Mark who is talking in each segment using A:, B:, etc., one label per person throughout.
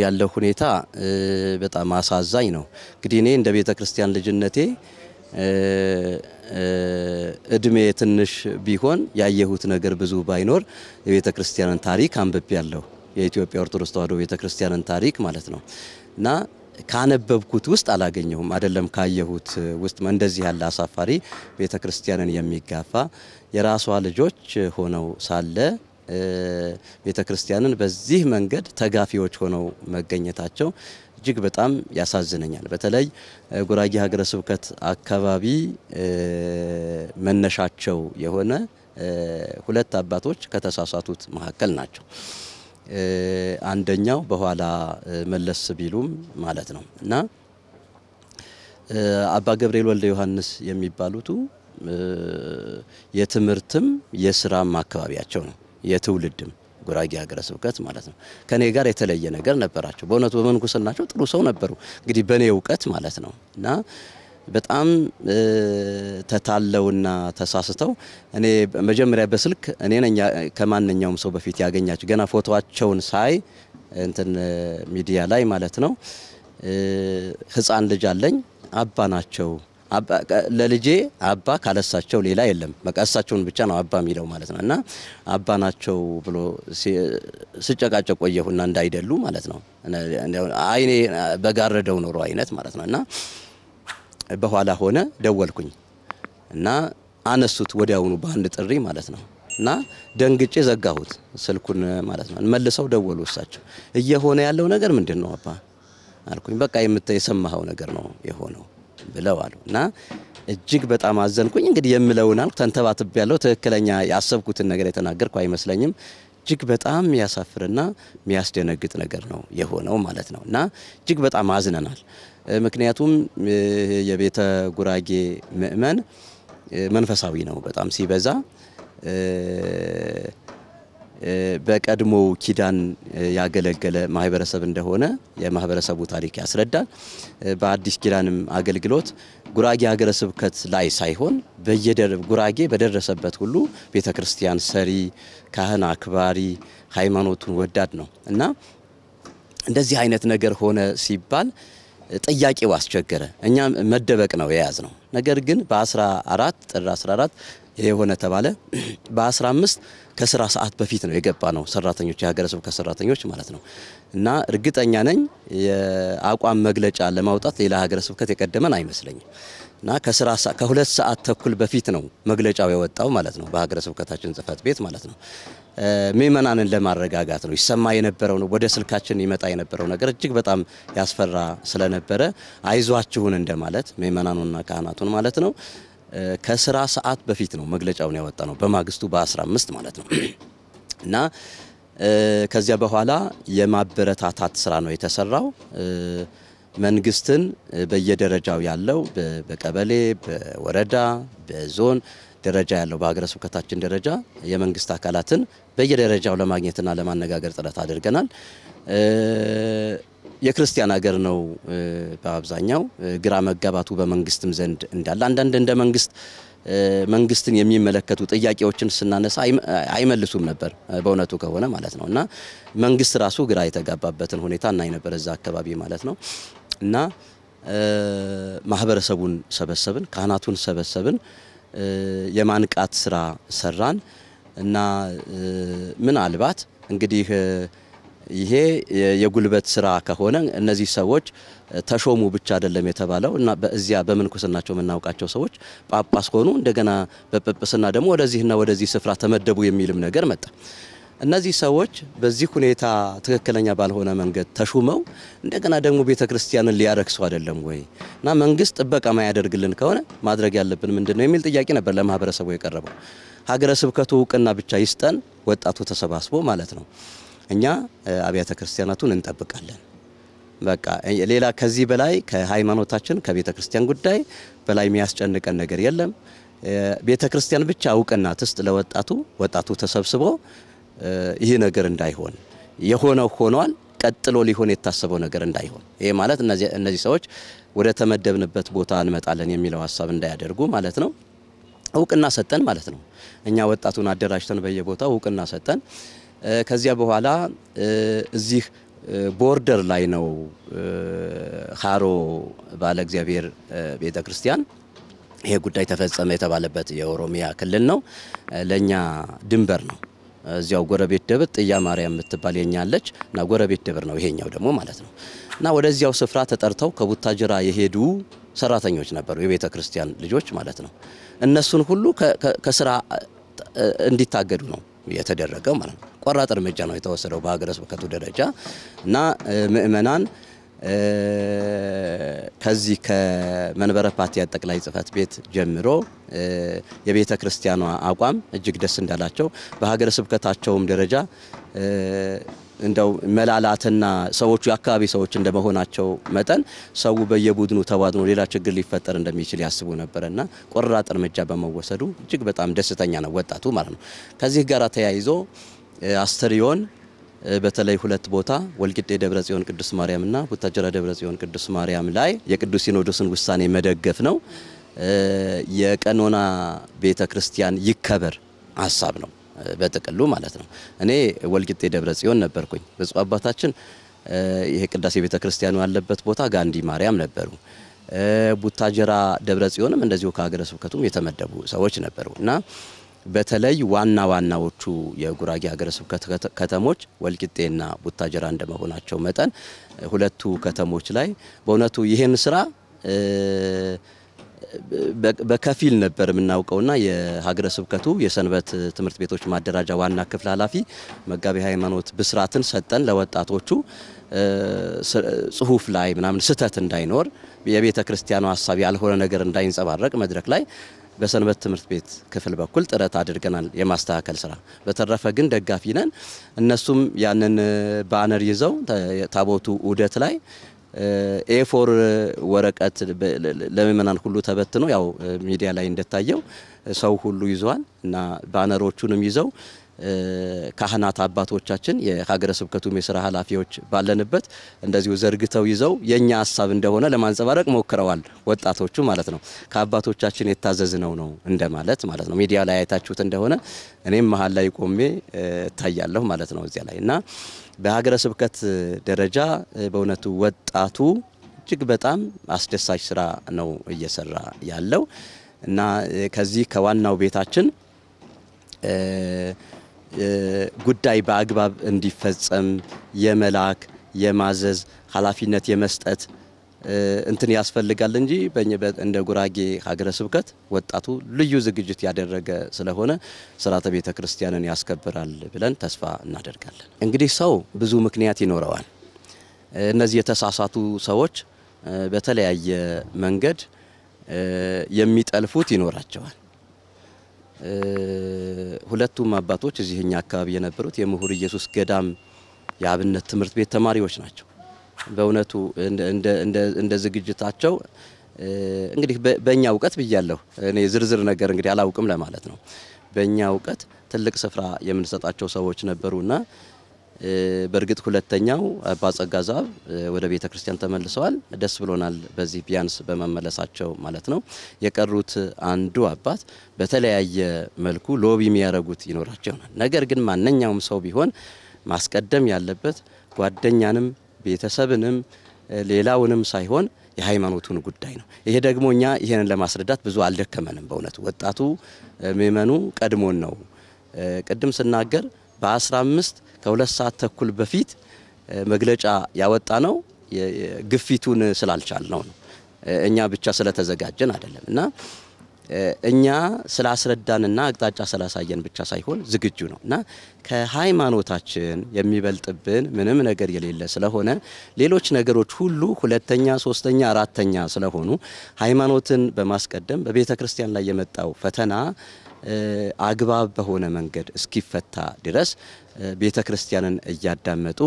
A: ያለው ሁኔታ በጣም አሳዛኝ ነው። እንግዲህ እኔ እንደ ቤተ ክርስቲያን ልጅነቴ እድሜ ትንሽ ቢሆን ያየሁት ነገር ብዙ ባይኖር የቤተ ክርስቲያንን ታሪክ አንብቤ ያለሁ የኢትዮጵያ ኦርቶዶክስ ተዋሕዶ ቤተ ክርስቲያንን ታሪክ ማለት ነው እና ካነበብኩት ውስጥ አላገኘሁም። አይደለም ካየሁት ውስጥ እንደዚህ ያለ አሳፋሪ ቤተ ክርስቲያንን የሚጋፋ የራሷ ልጆች ሆነው ሳለ ቤተ ክርስቲያንን በዚህ መንገድ ተጋፊዎች ሆነው መገኘታቸው እጅግ በጣም ያሳዝነኛል። በተለይ ጉራጌ ሀገረ ስብከት አካባቢ መነሻቸው የሆነ ሁለት አባቶች ከተሳሳቱት መካከል ናቸው። አንደኛው በኋላ መለስ ቢሉም ማለት ነው እና አባ ገብርኤል ወልደ ዮሐንስ የሚባሉቱ የትምህርትም የስራም አካባቢያቸው ነው የትውልድም ጉራጌ ሀገረ ስብከት ማለት ነው። ከኔ ጋር የተለየ ነገር ነበራቸው። በእውነቱ በመንኩስናቸው ጥሩ ሰው ነበሩ። እንግዲህ በእኔ እውቀት ማለት ነው እና በጣም ተታለውና ተሳስተው እኔ መጀመሪያ በስልክ እኔ ነኝ ከማንኛውም ሰው በፊት ያገኛቸው ገና ፎቶዋቸውን ሳይ እንትን ሚዲያ ላይ ማለት ነው። ሕፃን ልጅ አለኝ አባ ናቸው ለልጄ አባ ካለሳቸው ሌላ የለም። በቃ እሳቸውን ብቻ ነው አባ የሚለው ማለት ነው። እና አባ ናቸው ብሎ ስጨቃጨቅ ቆየሁና እንዳይደሉ ማለት ነው። አይኔ በጋረደው ኖሮ አይነት ማለት ነው። እና በኋላ ሆነ ደወልኩኝ። እና አነሱት ወዲያውኑ በአንድ ጥሪ ማለት ነው። እና ደንግጬ ዘጋሁት ስልኩን ማለት ነው። መልሰው ደወሉ እሳቸው። እየሆነ ያለው ነገር ምንድን ነው አባ? አልኩኝ። በቃ የሰማኸው ነገር ነው የሆነው ብለው አሉ እና እጅግ በጣም አዘንኩኝ። እንግዲህ የምለውን አልኩ ተንተባትቤ ያለው ትክክለኛ ያሰብኩትን ነገር የተናገርኩ አይመስለኝም። እጅግ በጣም የሚያሳፍርና የሚያስደነግጥ ነገር ነው የሆነው ማለት ነው እና እጅግ በጣም አዝነናል። ምክንያቱም የቤተ ጉራጌ ምእመን መንፈሳዊ ነው በጣም ሲበዛ በቀድሞው ኪዳን ያገለገለ ማህበረሰብ እንደሆነ የማህበረሰቡ ታሪክ ያስረዳል። በአዲስ ኪዳንም አገልግሎት ጉራጌ ሀገረ ስብከት ላይ ሳይሆን ጉራጌ በደረሰበት ሁሉ ቤተ ክርስቲያን ሰሪ፣ ካህን አክባሪ፣ ሃይማኖቱን ወዳድ ነው እና እንደዚህ አይነት ነገር ሆነ ሲባል ጥያቄው አስቸገረ። እኛ መደበቅ ነው የያዝ ነው። ነገር ግን በ14 ጥር 14 የሆነ ተባለ። በ15 ከስራ ሰዓት በፊት ነው የገባ ነው ሰራተኞች የሀገረ ስብከት ሰራተኞች ማለት ነው እና እርግጠኛ ነኝ የአቋም መግለጫ ለማውጣት ሌላ ሀገረ ስብከት የቀደመን አይመስለኝም እና ከስራ ከሁለት ሰዓት ተኩል በፊት ነው መግለጫው የወጣው ማለት ነው በሀገረ ስብከታችን ጽሕፈት ቤት ማለት ነው። ምእመናንን ለማረጋጋት ነው ይሰማ የነበረው ወደ ስልካችን ይመጣ የነበረው ነገር እጅግ በጣም ያስፈራ ስለነበረ አይዟችሁን እንደማለት ምእመናኑና ካህናቱን ማለት ነው። ከስራ ሰዓት በፊት ነው መግለጫውን ያወጣ ነው በማግስቱ በ15 ማለት ነው እና ከዚያ በኋላ የማበረታታት ስራ ነው የተሰራው። መንግስትን በየደረጃው ያለው በቀበሌ፣ በወረዳ፣ በዞን ደረጃ ያለው በሀገረ ስብከታችን ደረጃ የመንግስት አካላትን በየደረጃው ለማግኘትና ለማነጋገር ጥረት አድርገናል። የክርስቲያን ሀገር ነው። በአብዛኛው ግራ መጋባቱ በመንግስትም ዘንድ እንዳለ አንዳንድ እንደ መንግስት መንግስትን የሚመለከቱ ጥያቄዎችን ስናነሳ አይመልሱም ነበር በእውነቱ ከሆነ ማለት ነው እና መንግስት ራሱ ግራ የተጋባበትን ሁኔታ እናይ ነበር እዛ አካባቢ ማለት ነው እና ማህበረሰቡን ሰበሰብን፣ ካህናቱን ሰበሰብን፣ የማንቃት ስራ ሰራን እና ምናልባት እንግዲህ ይሄ የጉልበት ስራ ከሆነ እነዚህ ሰዎች ተሾሙ ብቻ አይደለም የተባለው እና በዚያ በምንኩስናቸው የምናውቃቸው ሰዎች ጳጳስ ሆኑ፣ እንደገና በጵጵስና ደግሞ ወደዚህና ወደዚህ ስፍራ ተመደቡ የሚልም ነገር መጣ። እነዚህ ሰዎች በዚህ ሁኔታ ትክክለኛ ባልሆነ መንገድ ተሹመው እንደገና ደግሞ ቤተ ክርስቲያንን ሊያረክሱ አይደለም ወይ እና መንግስት ጥበቃ ማያደርግልን ከሆነ ማድረግ ያለብን ምንድን ነው የሚል ጥያቄ ነበር ለማህበረሰቡ የቀረበው። ሀገረ ስብከቱ እውቅና ብቻ ይስጠን፣ ወጣቱ ተሰባስቦ ማለት ነው። እኛ አብያተ ክርስቲያናቱን እንጠብቃለን። በቃ ሌላ ከዚህ በላይ ከሃይማኖታችን ከቤተ ክርስቲያን ጉዳይ በላይ የሚያስጨንቀን ነገር የለም። ቤተ ክርስቲያን ብቻ እውቅና ትስጥ ለወጣቱ፣ ወጣቱ ተሰብስቦ ይህ ነገር እንዳይሆን የሆነው ሆኗል። ቀጥሎ ሊሆን የታሰበው ነገር እንዳይሆን ይሄ ማለት እነዚህ ሰዎች ወደ ተመደብንበት ቦታ እንመጣለን የሚለው ሀሳብ እንዳያደርጉ ማለት ነው። እውቅና ሰጠን ማለት ነው። እኛ ወጣቱን አደራጅተን በየቦታው እውቅና ሰጠን። ከዚያ በኋላ እዚህ border ላይ ነው ሀሮ ባለ እግዚአብሔር ቤተ ክርስቲያን ይሄ ጉዳይ ተፈጸመ የተባለበት የኦሮሚያ ክልል ነው። ለእኛ ድንበር ነው። እዚያው ጎረቤት ደብር ጥያ ማርያም የምትባል የኛ አለች እና ጎረቤት ደብር ነው ይሄኛው ደግሞ ማለት ነው። እና ወደዚያው ስፍራ ተጠርተው ከቡታጅራ የሄዱ ሰራተኞች ነበሩ፣ የቤተ ክርስቲያን ልጆች ማለት ነው። እነሱን ሁሉ ከስራ እንዲታገዱ ነው የተደረገው ማለት ነው። ቆራጥ እርምጃ ነው የተወሰደው በሀገረ ስብከቱ ደረጃ እና ምእመናን ከዚህ ከመንበረ ፓትርያርክ ጠቅላይ ጽሕፈት ቤት ጀምሮ የቤተ ክርስቲያኗ አቋም እጅግ ደስ እንዳላቸው በሀገረ ስብከታቸውም ደረጃ እንደው መላላትና ሰዎቹ የአካባቢ ሰዎች እንደመሆናቸው መጠን ሰው በየቡድኑ ተቧድኖ ሌላ ችግር ሊፈጠር እንደሚችል ያስቡ ነበረና ቆራጥ እርምጃ በመወሰዱ እጅግ በጣም ደስተኛ ነው ወጣቱ ማለት ነው። ከዚህ ጋር ተያይዞ አስተርዮን በተለይ ሁለት ቦታ ወልቂጤ ደብረ ጽዮን ቅዱስ ማርያምና ቡታጀራ ደብረ ጽዮን ቅዱስ ማርያም ላይ የቅዱስ ሲኖዶስን ውሳኔ መደገፍ ነው። የቀኖና ቤተ ክርስቲያን ይከበር ሀሳብ ነው በጥቅሉ ማለት ነው። እኔ ወልቂጤ ደብረ ጽዮን ነበርኩኝ። ብፁዕ አባታችን ይሄ ቅዳሴ ቤተ ክርስቲያኑ ያለበት ቦታ ጋንዲ ማርያም ነበሩ። ቡታጀራ ደብረ ጽዮንም እንደዚሁ ከሀገረ ስብከቱም የተመደቡ ሰዎች ነበሩ እና በተለይ ዋና ዋናዎቹ የጉራጌ ሀገረ ስብከት ከተሞች ወልቂጤና ቡታጀራ እንደመሆናቸው መጠን ሁለቱ ከተሞች ላይ በእውነቱ ይህን ስራ በከፊል ነበር የምናውቀውና የሀገረ ስብከቱ የሰንበት ትምህርት ቤቶች ማደራጃ ዋና ክፍል ኃላፊ መጋቢ ሃይማኖት ብስራትን ሰጠን ለወጣቶቹ። ጽሁፍ ላይ ምናምን ስህተት እንዳይኖር የቤተ ክርስቲያኑ ሀሳብ ያልሆነ ነገር እንዳይንጸባረቅ መድረክ ላይ በሰንበት ትምህርት ቤት ክፍል በኩል ጥረት አድርገናል የማስተካከል ስራ። በተረፈ ግን ደጋፊ ነን። እነሱም ያንን ባነር ይዘው ታቦቱ ዑደት ላይ A4 ወረቀት ለምእመናን ሁሉ ተበትኖ ያው ሚዲያ ላይ እንደታየው ሰው ሁሉ ይዘዋል እና ባነሮቹንም ይዘው ካህናት አባቶቻችን የሀገረ ስብከቱም የስራ ኃላፊዎች ባለንበት እንደዚሁ ዘርግተው ይዘው የኛ ሀሳብ እንደሆነ ለማንጸባረቅ ሞክረዋል። ወጣቶቹ ማለት ነው። ከአባቶቻችን የታዘዝነው ነው እንደማለት ማለት ነው። ሚዲያ ላይ አይታችሁት እንደሆነ እኔም መሀል ላይ ቆሜ እታያለሁ ማለት ነው እዚያ ላይ እና በሀገረ ስብከት ደረጃ በእውነቱ ወጣቱ እጅግ በጣም አስደሳች ስራ ነው እየሰራ ያለው እና ከዚህ ከዋናው ቤታችን ጉዳይ በአግባብ እንዲፈጸም የመላክ የማዘዝ ኃላፊነት የመስጠት እንትን ያስፈልጋል እንጂ እንደ ጉራጌ ሀገረ ስብከት ወጣቱ ልዩ ዝግጅት ያደረገ ስለሆነ ስርዓተ ቤተ ክርስቲያንን ያስከብራል ብለን ተስፋ እናደርጋለን። እንግዲህ ሰው ብዙ ምክንያት ይኖረዋል። እነዚህ የተሳሳቱ ሰዎች በተለያየ መንገድ የሚጠልፉት ይኖራቸዋል። ሁለቱም አባቶች እዚህ እኛ አካባቢ የነበሩት የምሁር ኢየሱስ ገዳም የአብነት ትምህርት ቤት ተማሪዎች ናቸው። በእውነቱ እንደ ዝግጅታቸው እንግዲህ በእኛ እውቀት ብያለሁ። እኔ ዝርዝር ነገር እንግዲህ አላውቅም ለማለት ነው። በእኛ እውቀት ትልቅ ስፍራ የምንሰጣቸው ሰዎች ነበሩና በእርግጥ ሁለተኛው አባ ጸጋ ዛብ ወደ ቤተ ክርስቲያን ተመልሰዋል። ደስ ብሎናል በዚህ ቢያንስ በመመለሳቸው ማለት ነው። የቀሩት አንዱ አባት በተለያየ መልኩ ሎቢ የሚያደርጉት ይኖራቸው ይሆናል። ነገር ግን ማንኛውም ሰው ቢሆን ማስቀደም ያለበት ጓደኛንም ቤተሰብንም ሌላውንም ሳይሆን የሃይማኖቱን ጉዳይ ነው። ይሄ ደግሞ እኛ ይሄንን ለማስረዳት ብዙ አልደከመንም። በእውነቱ ወጣቱ ምእመኑ ቀድሞን ነው ቅድም ስናገር በ15 ከሁለት ሰዓት ተኩል በፊት መግለጫ ያወጣ ነው ግፊቱን ስላልቻል ነው። እኛ ብቻ ስለተዘጋጀን አይደለም እና እኛ ስላስረዳንና አቅጣጫ ስላሳየን ብቻ ሳይሆን ዝግጁ ነው እና ከሃይማኖታችን የሚበልጥብን ምንም ነገር የሌለ ስለሆነ ሌሎች ነገሮች ሁሉ ሁለተኛ፣ ሶስተኛ፣ አራተኛ ስለሆኑ ሃይማኖትን በማስቀደም በቤተ ክርስቲያን ላይ የመጣው ፈተና አግባብ በሆነ መንገድ እስኪፈታ ድረስ ቤተ ክርስቲያንን እያዳመጡ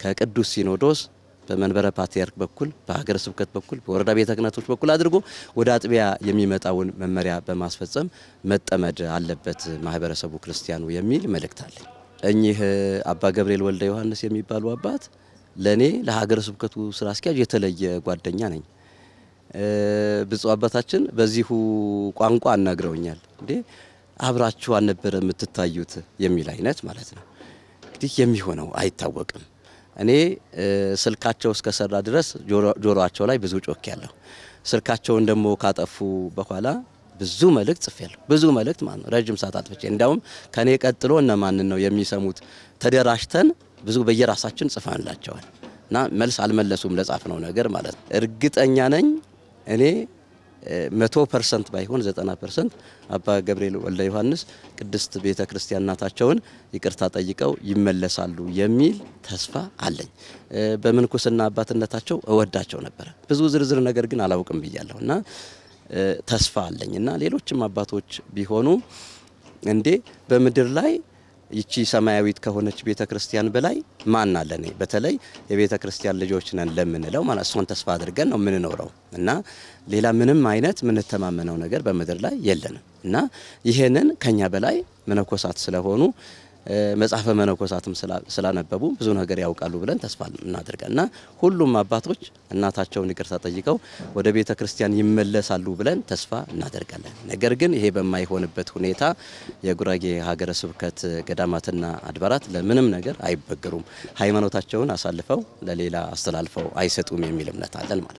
A: ከቅዱስ ሲኖዶስ በመንበረ ፓትርያርክ በኩል በሀገረ ስብከት በኩል በወረዳ ቤተ ክህነቶች በኩል አድርጎ ወደ አጥቢያ የሚመጣውን መመሪያ በማስፈጸም መጠመድ አለበት ማህበረሰቡ ክርስቲያኑ የሚል መልእክት አለኝ። እኚህ አባ ገብርኤል ወልደ ዮሐንስ የሚባሉ አባት ለእኔ ለሀገረ ስብከቱ ስራ አስኪያጅ የተለየ ጓደኛ ነኝ። ብፁዕ አባታችን በዚሁ ቋንቋ አናግረውኛል። እንዴ አብራችሁ አልነበረ የምትታዩት የሚል አይነት ማለት ነው። እንግዲህ የሚሆነው አይታወቅም። እኔ ስልካቸው እስከሰራ ድረስ ጆሮአቸው ላይ ብዙ ጮክ ያለሁ ስልካቸውን ደግሞ ካጠፉ በኋላ ብዙ መልእክት ጽፌያለሁ። ብዙ መልእክት ማለት ነው ረጅም ሰዓት አጥፍቼ እንዲያውም ከኔ ቀጥሎ እነማንን ነው የሚሰሙት ተደራጅተን ብዙ በየራሳችን ጽፈንላቸዋል እና መልስ አልመለሱም ለጻፍነው ነገር ማለት ነው። እርግጠኛ ነኝ እኔ መቶ percent ባይሆን ዘጠና percent አባ ገብርኤል ወልደ ዮሐንስ ቅድስት ቤተ ክርስቲያን እናታቸውን ይቅርታ ጠይቀው ይመለሳሉ የሚል ተስፋ አለኝ። በምንኩስና አባትነታቸው እወዳቸው ነበረ። ብዙ ዝርዝር ነገር ግን አላውቅም ብያለሁ እና ተስፋ አለኝ እና ሌሎችም አባቶች ቢሆኑ እንዴ በምድር ላይ ይቺ ሰማያዊት ከሆነች ቤተ ክርስቲያን በላይ ማን አለን? በተለይ የቤተ ክርስቲያን ልጆች ነን ለምንለው ማለት እሷን ተስፋ አድርገን ነው የምንኖረው። እና ሌላ ምንም አይነት የምንተማመነው ነገር በምድር ላይ የለንም። እና ይሄንን ከኛ በላይ መነኮሳት ስለሆኑ መጽሐፈ መነኮሳትም ስላነበቡ ብዙ ነገር ያውቃሉ ብለን ተስፋ እናደርጋለን። እና ሁሉም አባቶች እናታቸውን ይቅርታ ጠይቀው ወደ ቤተ ክርስቲያን ይመለሳሉ ብለን ተስፋ እናደርጋለን። ነገር ግን ይሄ በማይሆንበት ሁኔታ የጉራጌ ሀገረ ስብከት ገዳማትና አድባራት ለምንም ነገር አይበገሩም፣ ሃይማኖታቸውን አሳልፈው ለሌላ አስተላልፈው አይሰጡም የሚል እምነት አለን ማለት